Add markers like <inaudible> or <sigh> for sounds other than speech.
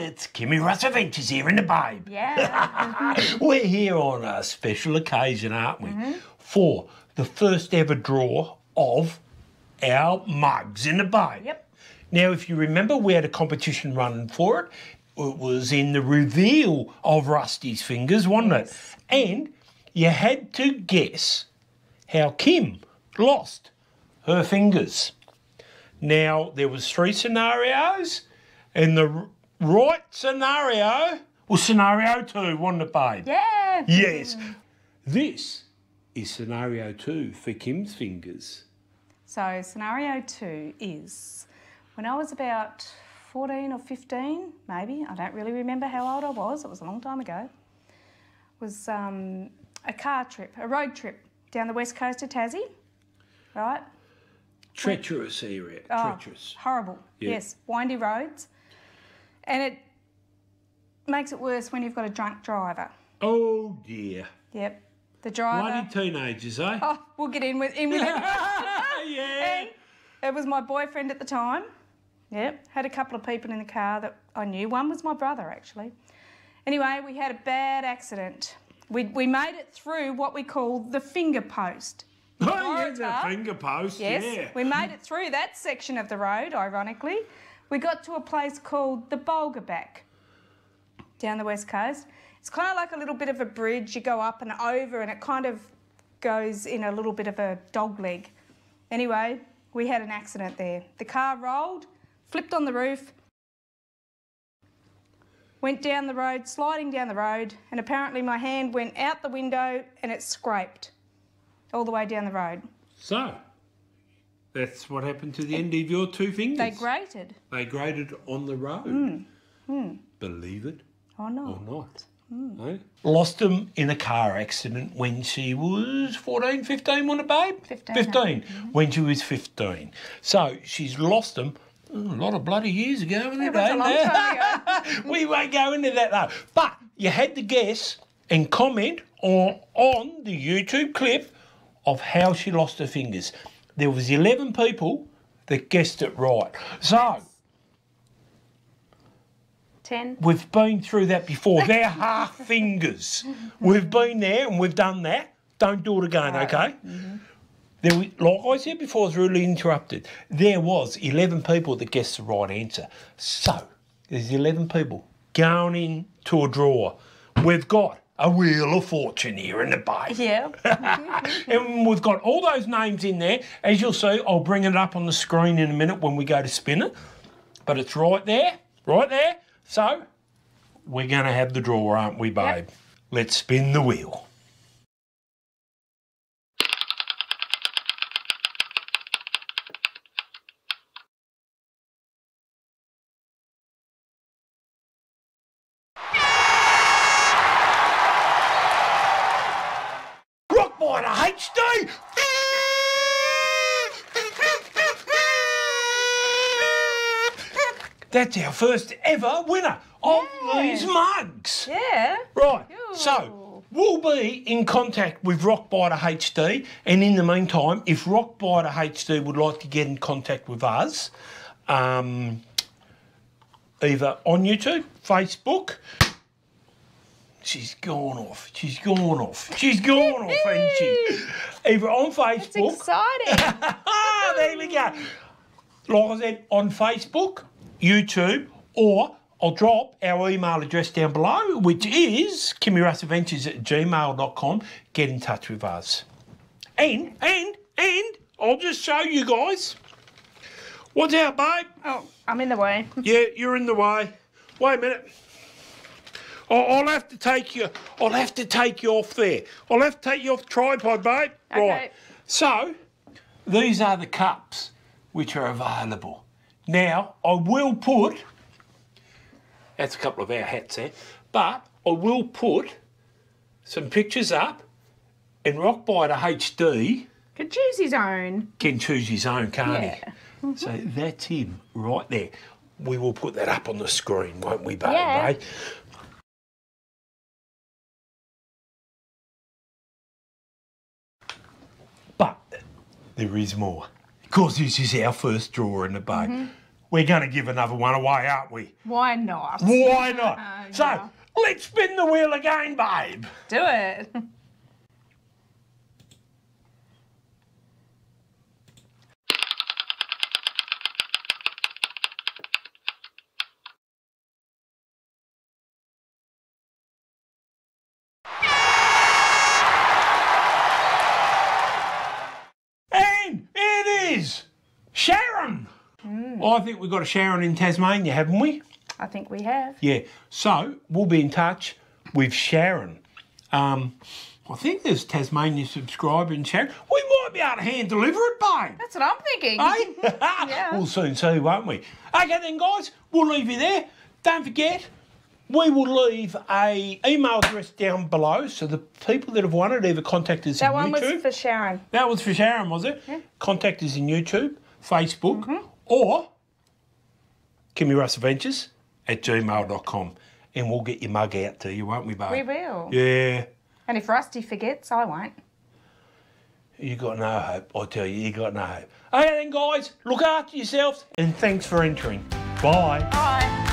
It's Kimmy Russ Adventures here in the Babe. Yeah. <laughs> We're here on a special occasion, aren't we? Mm-hmm. For the first ever draw of our mugs in the Babe. Yep. Now, if you remember, we had a competition running for it. It was in the reveal of Rusty's fingers, wasn't it? And you had to guess how Kim lost her fingers. Now, there was three scenarios, and the right scenario was scenario two, wasn't it, babe? yeah. Yes. This is scenario two for Kim's fingers. So scenario two is when I was about 14 or 15, maybe, I don't really remember how old I was, it was a long time ago, was um, a car trip, a road trip down the west coast of Tassie, right? Treacherous area. Oh, Treacherous. Horrible. Yeah. Yes, windy roads. And it makes it worse when you've got a drunk driver. Oh dear. Yep. The driver. Bloody teenagers, eh? Oh, we'll get in with in with <laughs> it. yeah. It was my boyfriend at the time. Yep. Had a couple of people in the car that I knew. One was my brother, actually. Anyway, we had a bad accident. We, we made it through what we call the finger post. Oh, yeah, the finger post, Yes. yeah. We made it through that section of the road, ironically. We got to a place called the Bulgobac down the west coast. It's kind of like a little bit of a bridge. You go up and over, and it kind of goes in a little bit of a dog leg. Anyway, we had an accident there. The car rolled, flipped on the roof, went down the road, sliding down the road, and apparently my hand went out the window and it scraped all the way down the road. So, that's what happened to the end of your two fingers. They grated. They grated on the road. Hmm. Hmm. Believe it Oh no. or not. Hmm. eh? Lost them in a car accident when she was 14, 15, wasn't it, babe? 15, 15, mm-hmm. Mm-hmm. when she was 15. So she's lost them oh, a lot of bloody years ago, wasn't it, It babe? ago. <laughs> we won't go into that though. But you had to guess and comment on, on the YouTube clip of how she lost her fingers. There was 11 people that guessed it right. So Ten. we've been through that before. They're <laughs> half fingers. We've been there and we've done that. Don't do it again, okay? Mm-hmm. There, was- like I said before, I was really interrupted. There was 11 people that guessed the right answer. So, there's 11 people going into a draw. We've got a wheel of fortune here in the bay. Yeah. <laughs> And we've got all those names in there. As you'll see, I'll bring it up on the screen in a minute when we go to spin it. But it's right there, right there. So, we're going to have the draw, aren't we, babe? Let's spin the wheel. Rockbiter HD! That's our first ever winner of Yeah. these mugs. yeah. Right, so we'll be in contact with Rockbiter HD, and in the meantime, if Rockbiter HD would like to get in contact with us, um, either on YouTube, Facebook, she's gone off, she's gone off, she's gone off, hasn't she? <laughs> Either on Facebook. Exciting. Ah, <laughs> there we go. Like I said, on Facebook, YouTube, or I'll drop our email address down below, which is kimmyrussadventures at gmail.com. Get in touch with us. And, and, and, I'll just show you guys. What's out, babe? oh, I'm in the way. Yeah, you're in the way. Wait a minute. I'll, have to take you. I'll have to take you off there. I'll have to take you off the tripod, babe. Okay. Right. So, these are the cups which are available. Now, I will put. That's a couple of our hats there, but I will put some pictures up, and Rockbiter HD can choose his own. can choose his own, can't Yeah. he? <laughs> So that's him right there. We will put that up on the screen, won't we, babe? Yeah. There is more. Of course, this is our first draw in the bay. we're going to give another one away, aren't we? Why not? Why not? <laughs> Uh, so, yeah. let's spin the wheel again, babe. Do it. <laughs> And it is Sharon. I think we've got a Sharon in Tasmania, haven't we? I think we have. Yeah. So we'll be in touch with Sharon. Um, I think there's Tasmania subscriber in Sharon. We might be able to hand deliver it, babe. That's what I'm thinking. Eh? <laughs> Yeah. <laughs> We'll soon see, won't we? Okay then, guys. We'll leave you there. Don't forget, we will leave a email address down below, so the people that have won it either contact us That in one was for Sharon. That was for Sharon, was it? Contact us in YouTube, Facebook, Mm-hmm. or Kimmy Russ Adventures at gmail.com. And we'll get your mug out to you, won't we, babe? We will. Yeah. And if Rusty forgets, I won't. You got no hope, I tell you, you got no hope. Okay then, guys, look after yourselves, and thanks for entering. Bye. Bye.